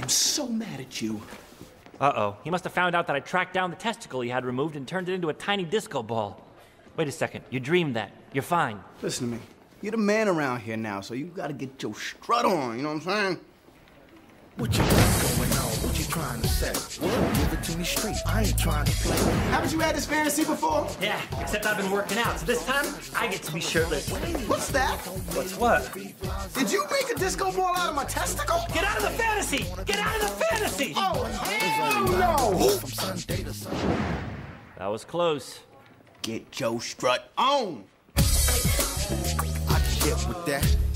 am so mad at you. Uh-oh. He must have found out that I tracked down the testicle he had removed and turned it into a tiny disco ball. Wait a second. You dreamed that. You're fine. Listen to me. You're the man around here now, so you gotta get your strut on, you know what I'm saying? What you trying to say? Well, give it to me straight. I ain't trying to play. Haven't you had this fantasy before? Yeah, except I've been working out, so this time I get to be shirtless. What's that? What's what? Did you make a disco ball out of my testicle? Get out of the fantasy! Get out of the fantasy! Oh, hell no! From Sunday to Sunday. That was close. Get Joe strut on. I can get with that.